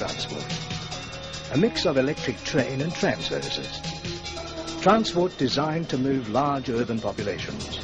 transport. A mix of electric train and tram services. Transport designed to move large urban populations.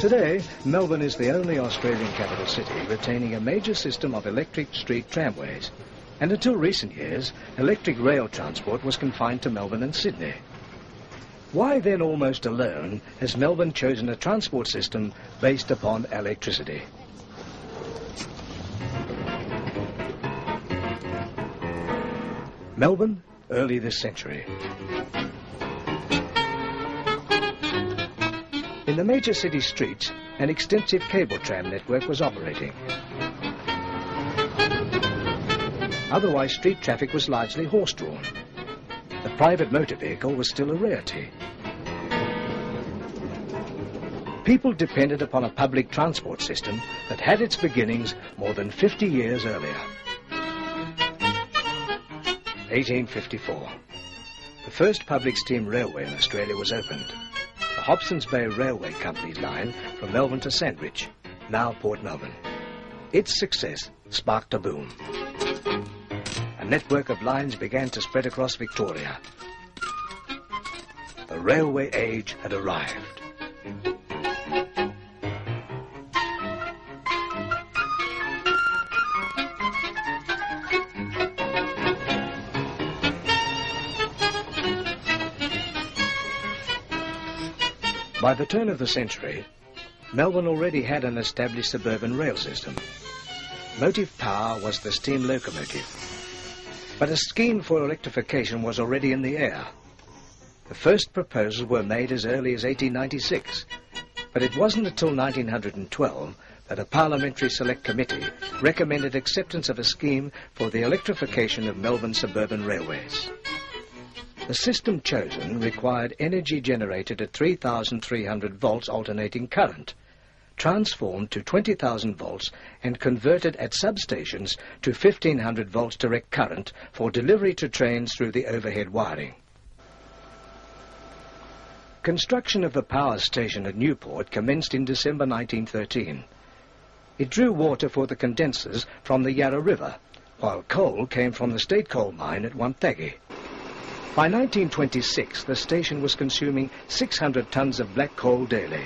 Today, Melbourne is the only Australian capital city retaining a major system of electric street tramways. And until recent years, electric rail transport was confined to Melbourne and Sydney. Why then almost alone has Melbourne chosen a transport system based upon electricity? Melbourne, early this century. In the major city streets, an extensive cable tram network was operating. Otherwise, street traffic was largely horse-drawn. The private motor vehicle was still a rarity. People depended upon a public transport system that had its beginnings more than 50 years earlier. 1854. The first public steam railway in Australia was opened. The Hobsons Bay Railway Company's line from Melbourne to Sandridge, now Port Melbourne. Its success sparked a boom. A network of lines began to spread across Victoria. The railway age had arrived. By the turn of the century, Melbourne already had an established suburban rail system. Motive power was the steam locomotive. But a scheme for electrification was already in the air. The first proposals were made as early as 1896, but it wasn't until 1912 that a parliamentary select committee recommended acceptance of a scheme for the electrification of Melbourne suburban railways. The system chosen required energy generated at 3,300 volts alternating current, transformed to 20,000 volts and converted at substations to 1,500 volts direct current for delivery to trains through the overhead wiring. Construction of the power station at Newport commenced in December 1913. It drew water for the condensers from the Yarra River, while coal came from the state coal mine at Wonthaggi. By 1926, the station was consuming 600 tons of black coal daily.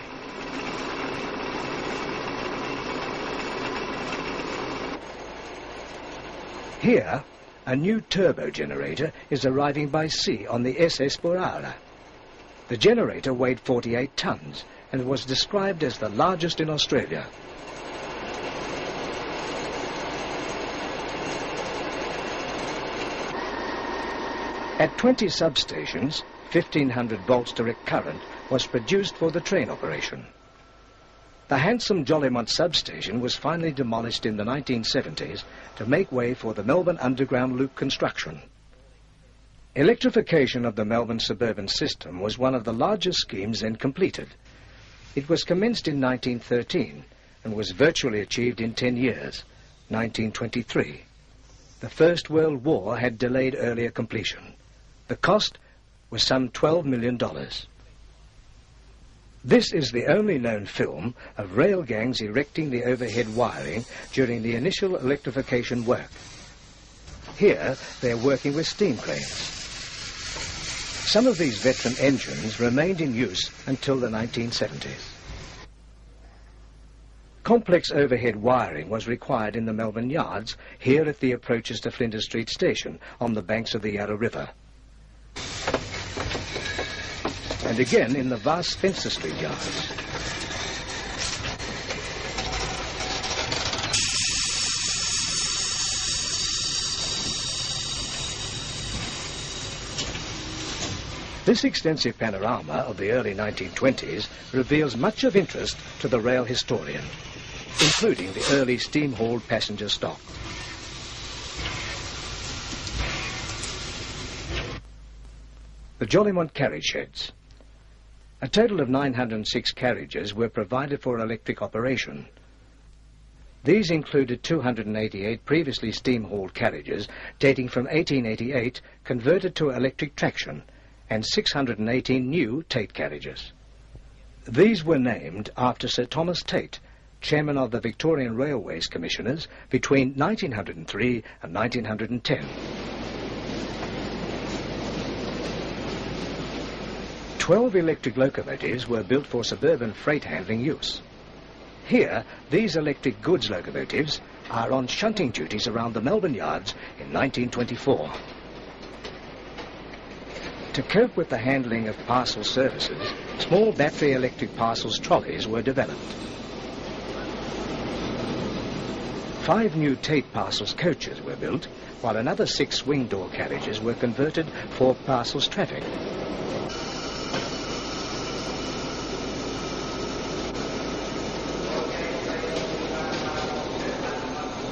Here, a new turbo generator is arriving by sea on the SS Burara. The generator weighed 48 tons and was described as the largest in Australia. At 20 substations, 1500 volts direct current was produced for the train operation. The handsome Jolimont substation was finally demolished in the 1970s to make way for the Melbourne Underground Loop construction. Electrification of the Melbourne suburban system was one of the largest schemes then completed. It was commenced in 1913 and was virtually achieved in 10 years, 1923. The First World War had delayed earlier completion. The cost was some $12 million. This is the only known film of rail gangs erecting the overhead wiring during the initial electrification work. Here, they're working with steam cranes. Some of these veteran engines remained in use until the 1970s. Complex overhead wiring was required in the Melbourne yards, here at the approaches to Flinders Street Station, on the banks of the Yarra River and again in the vast Spencer Street yards. This extensive panorama of the early 1920s reveals much of interest to the rail historian, including the early steam-hauled passenger stock. The Jolimont carriage sheds. A total of 906 carriages were provided for electric operation. These included 288 previously steam-hauled carriages dating from 1888 converted to electric traction and 618 new Tait carriages. These were named after Sir Thomas Tait, chairman of the Victorian Railways Commissioners between 1903 and 1910. Twelve electric locomotives were built for suburban freight handling use. Here, these electric goods locomotives are on shunting duties around the Melbourne yards in 1924. To cope with the handling of parcel services, small battery electric parcels trolleys were developed. Five new Tait parcels coaches were built, while another six wing door carriages were converted for parcels traffic.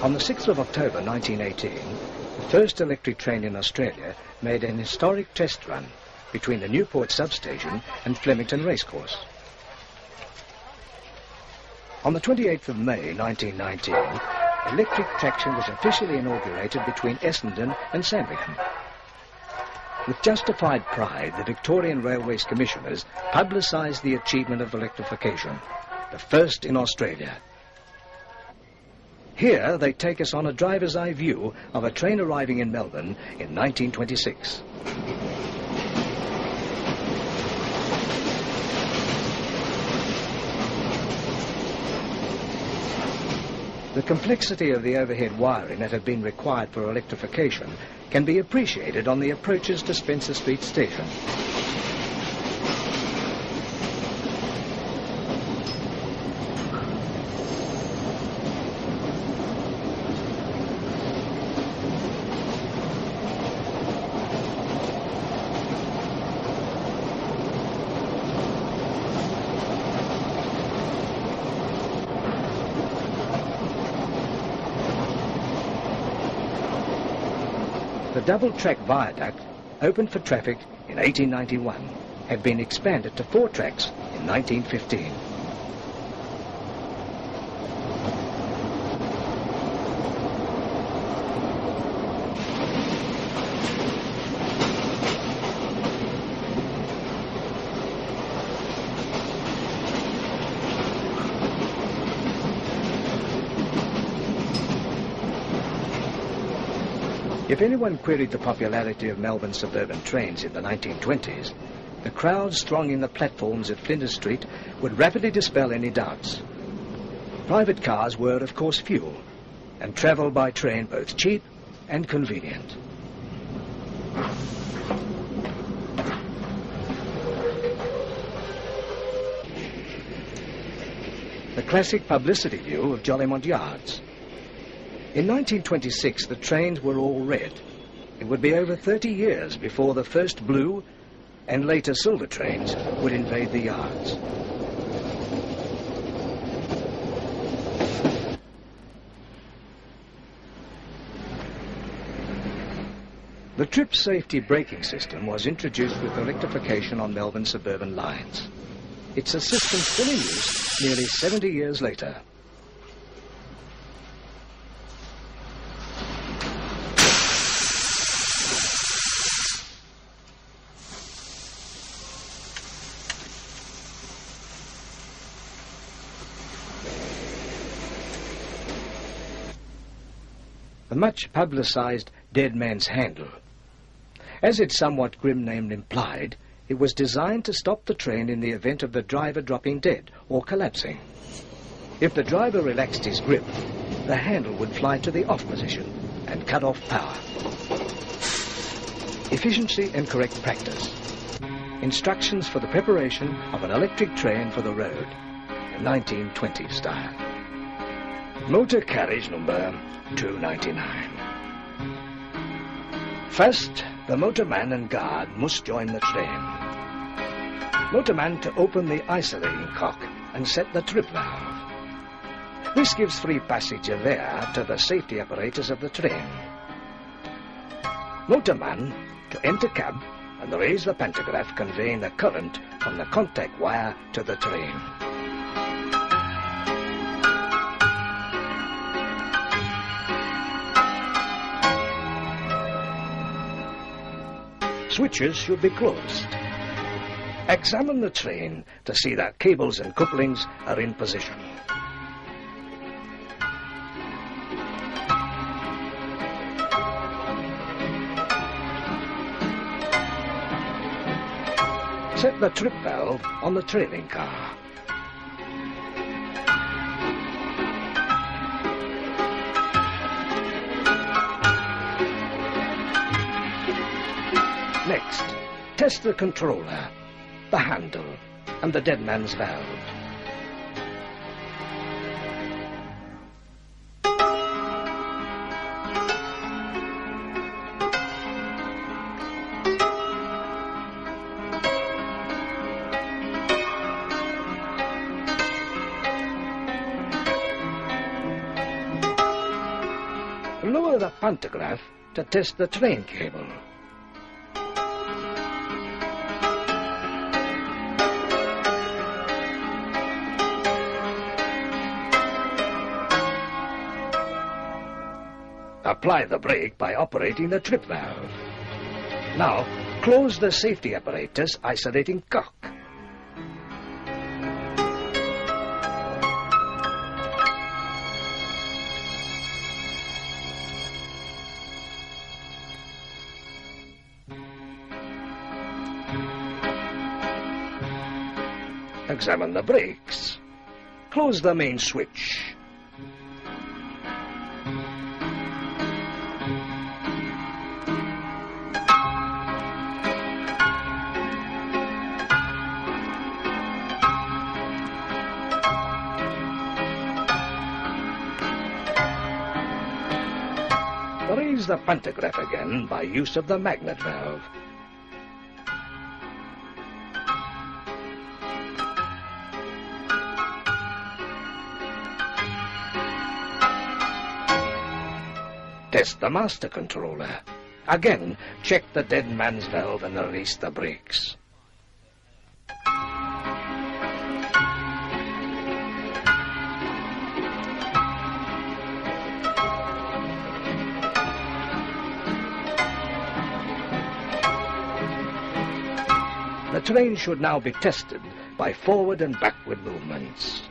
On the 6th of October 1918, the first electric train in Australia made an historic test run between the Newport substation and Flemington Racecourse. On the 28th of May 1919, electric traction was officially inaugurated between Essendon and Sandringham. With justified pride, the Victorian Railways Commissioners publicised the achievement of electrification, the first in Australia. Here they take us on a driver's eye view of a train arriving in Melbourne in 1926. The complexity of the overhead wiring that had been required for electrification can be appreciated on the approaches to Spencer Street Station. Double-track viaduct, opened for traffic in 1891, had been expanded to four tracks in 1915. If anyone queried the popularity of Melbourne suburban trains in the 1920s, the crowds thronging the platforms at Flinders Street would rapidly dispel any doubts. Private cars were, of course, fuel, and travel by train both cheap and convenient. The classic publicity view of Jolimont Yards. In 1926, the trains were all red. It would be over 30 years before the first blue and later silver trains would invade the yards. The trip safety braking system was introduced with electrification on Melbourne suburban lines. Its a system still in use nearly 70 years later. Much publicized dead man's handle. As its somewhat grim name implied, it was designed to stop the train in the event of the driver dropping dead or collapsing. If the driver relaxed his grip, the handle would fly to the off position and cut off power. Efficiency and correct practice. Instructions for the preparation of an electric train for the road, 1920 style. Motor carriage number 299. First, the motorman and guard must join the train. Motorman to open the isolating cock and set the trip valve. This gives free passage of air to the safety apparatus of the train. Motorman to enter cab and raise the pantograph conveying the current from the contact wire to the train. Switches should be closed. Examine the train to see that cables and couplings are in position. Set the trip valve on the trailing car. Test the controller, the handle, and the dead man's valve. Lower the pantograph to test the train cable. Apply the brake by operating the trip valve. Now, close the safety apparatus isolating cock. Examine the brakes. Close the main switch. Pantograph again by use of the magnet valve. Test the master controller. Again, check the dead man's valve and release the brakes. The train should now be tested by forward and backward movements.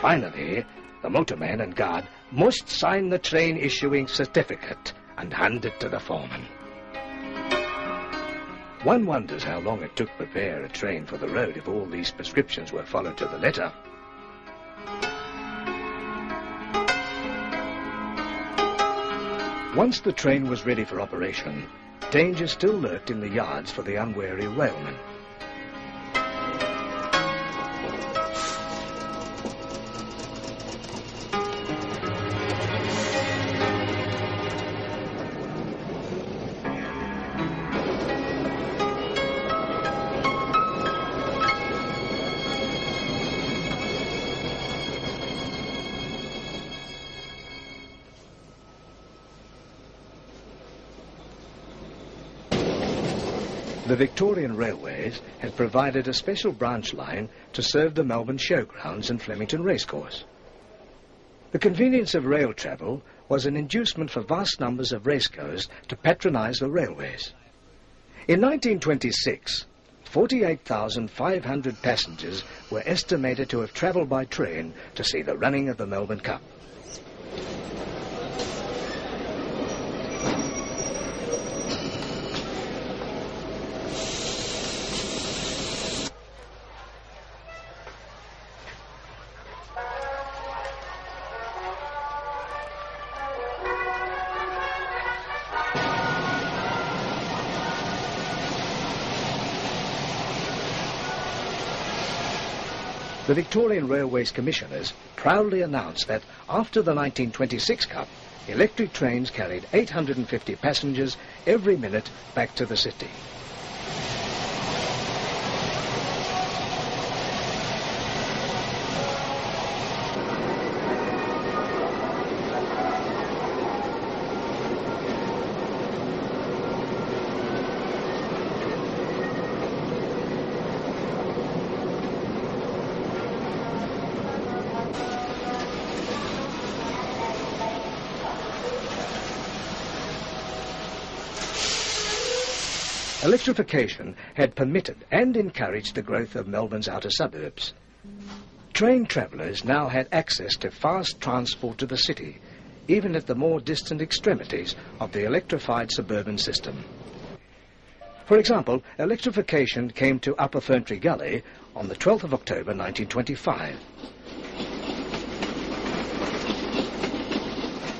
Finally, the motorman and guard must sign the train issuing certificate and hand it to the foreman. One wonders how long it took to prepare a train for the road if all these prescriptions were followed to the letter. Once the train was ready for operation, danger still lurked in the yards for the unwary railmen. The Victorian Railways had provided a special branch line to serve the Melbourne Showgrounds and Flemington Racecourse. The convenience of rail travel was an inducement for vast numbers of racegoers to patronise the railways. In 1926, 48,500 passengers were estimated to have travelled by train to see the running of the Melbourne Cup. The Victorian Railways Commissioners proudly announced that after the 1926 Cup, electric trains carried 850 passengers every minute back to the city. Electrification had permitted and encouraged the growth of Melbourne's outer suburbs. Train travellers now had access to fast transport to the city, even at the more distant extremities of the electrified suburban system. For example, electrification came to Upper Ferntree Gully on the 12th of October 1925.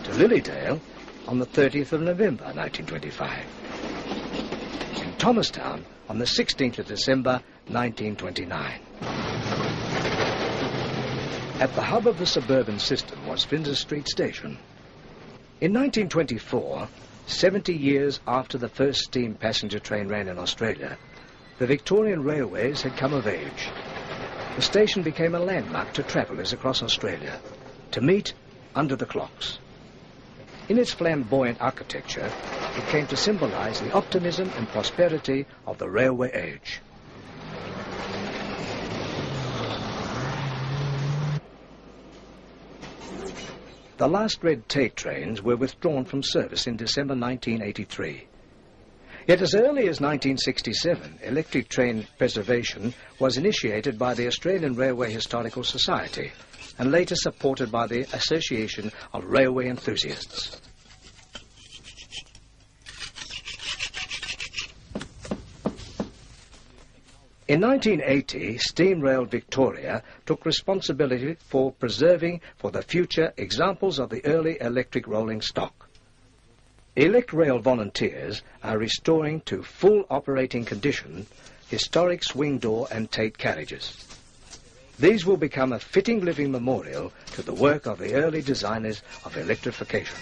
To Lilydale on the 30th of November 1925. Thomastown on the 16th of December 1929. At the hub of the suburban system was Flinders Street Station. In 1924, 70 years after the first steam passenger train ran in Australia, the Victorian Railways had come of age. The station became a landmark to travellers across Australia, to meet under the clocks. In its flamboyant architecture, it came to symbolise the optimism and prosperity of the railway age. The last red Tait trains were withdrawn from service in December 1983. Yet as early as 1967, electric train preservation was initiated by the Australian Railway Historical Society and later supported by the Association of Railway Enthusiasts. In 1980, Steamrail Victoria took responsibility for preserving for the future examples of the early electric rolling stock. Elecrail volunteers are restoring to full operating condition historic swing door and Tait carriages. These will become a fitting living memorial to the work of the early designers of electrification.